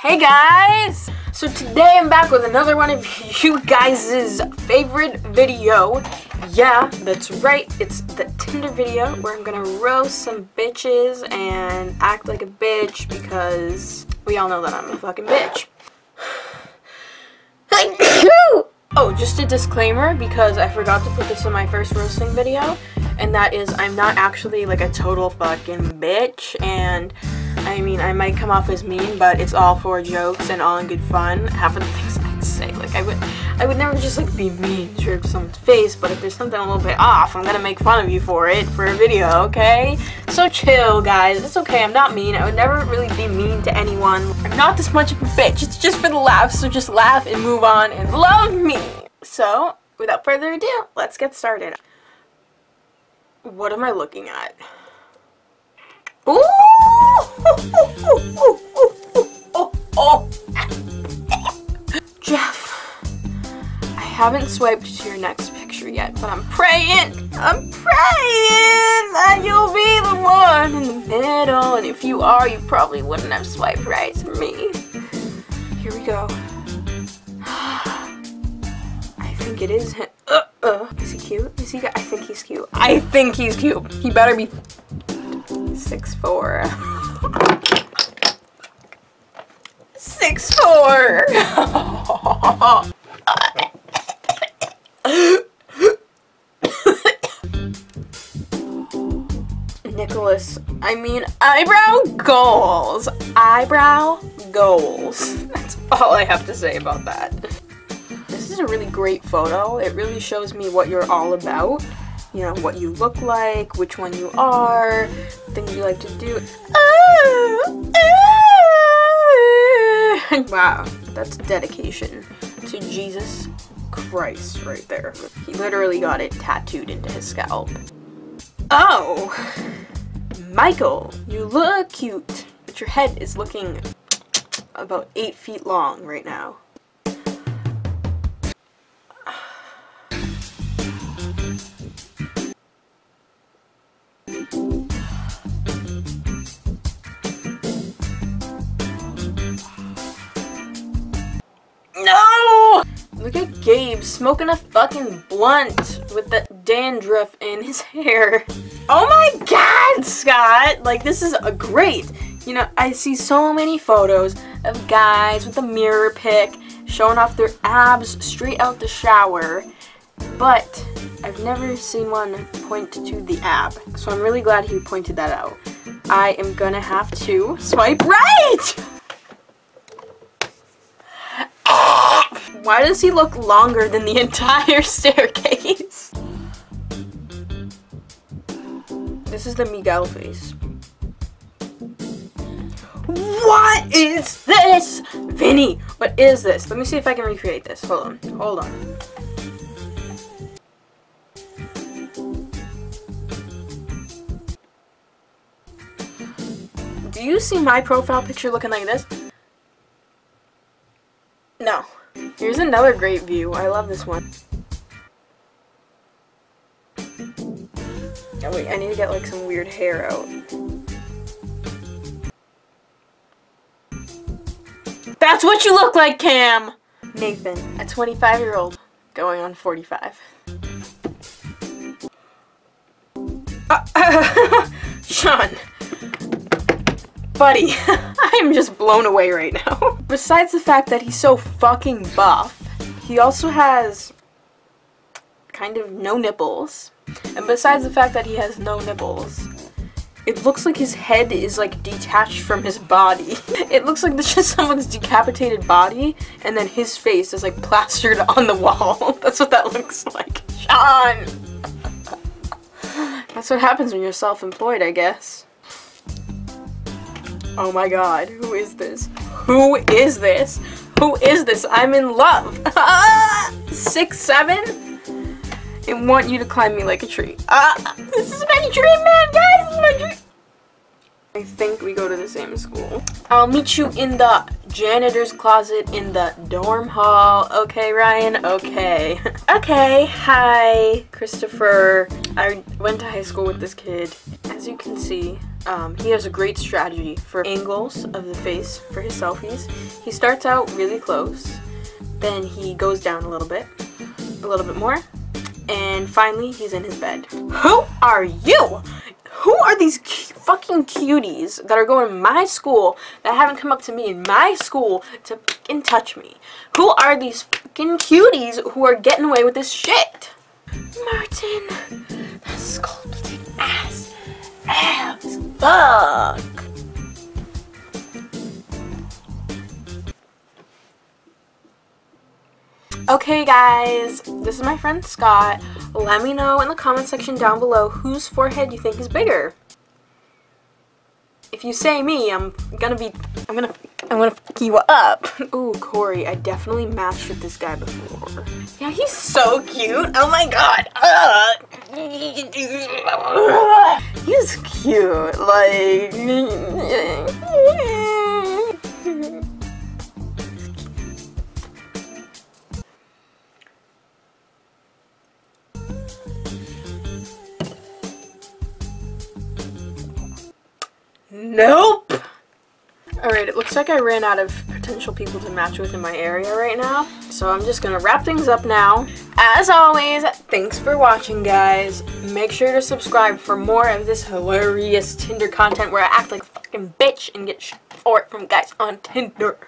Hey guys! So today I'm back with another one of you guys' favorite video. Yeah, that's right, it's the Tinder video where I'm gonna roast some bitches and act like a bitch because we all know that I'm a fucking bitch. oh, just a disclaimer because I forgot to put this in my first roasting video and that is I'm not actually like a total fucking bitch and I mean, I might come off as mean, but it's all for jokes and all in good fun. Half of the things I'd say, like I would, I would never just like be mean to someone's face. But if there's something a little bit off, I'm gonna make fun of you for it for a video, okay? So chill, guys. It's okay. I'm not mean. I would never really be mean to anyone. I'm not this much of a bitch. It's just for the laughs. So just laugh and move on and love me. So without further ado, let's get started. What am I looking at? Jeff, I haven't swiped to your next picture yet, but I'm praying, I'm praying that you'll be the one in the middle. And if you are, you probably wouldn't have swiped right to me. Here we go. I think it is him. Uh, uh. Is he cute? Is he? I think he's cute. I think he's cute. He better be six four. six four. Nicholas, I mean eyebrow goals. Eyebrow goals. That's all I have to say about that. This is a really great photo. It really shows me what you're all about you know, what you look like, which one you are, things you like to do. wow, that's dedication to Jesus Christ right there. He literally got it tattooed into his scalp. Oh, Michael, you look cute, but your head is looking about eight feet long right now. Gabe smoking a fucking blunt with the dandruff in his hair. Oh my god, Scott! Like, this is a great. You know, I see so many photos of guys with a mirror pick showing off their abs straight out the shower, but I've never seen one point to the ab. So I'm really glad he pointed that out. I am gonna have to swipe right! Why does he look longer than the entire staircase? This is the Miguel face. What is this? Vinny, what is this? Let me see if I can recreate this. Hold on, hold on. Do you see my profile picture looking like this? No. Here's another great view. I love this one. Oh wait, I need to get like some weird hair out. That's what you look like, Cam! Nathan, a 25 year old, going on 45. Uh, Sean, buddy, I'm just blown away right now. Besides the fact that he's so fucking buff, he also has kind of no nipples. And besides the fact that he has no nipples, it looks like his head is like detached from his body. It looks like this just someone's decapitated body and then his face is like plastered on the wall. That's what that looks like. Sean! That's what happens when you're self-employed, I guess. Oh my god, who is this? Who is this? Who is this? I'm in love. Six, seven? I want you to climb me like a tree. Ah, this is my dream, man, guys. This is my dream. I think we go to the same school. I'll meet you in the janitor's closet in the dorm hall. Okay, Ryan? Okay. okay, hi, Christopher. I went to high school with this kid. As you can see, um, he has a great strategy for angles of the face for his selfies. He starts out really close, then he goes down a little bit, a little bit more, and finally he's in his bed. Who are you? Who are these fucking cuties that are going to my school that haven't come up to me in my school to fucking touch me? Who are these fucking cuties who are getting away with this shit? Martin, that sculpted ass abs, fuck. Okay guys, this is my friend Scott. Let me know in the comment section down below whose forehead you think is bigger. If you say me, I'm gonna be, I'm gonna, I'm gonna fuck you up. Ooh, Corey, I definitely matched with this guy before. Yeah, he's so cute. Oh my god. He's cute. Like. Alright, it looks like I ran out of potential people to match with in my area right now. So I'm just gonna wrap things up now. As always, thanks for watching, guys. Make sure to subscribe for more of this hilarious Tinder content where I act like a fucking bitch and get shit for it from guys on Tinder.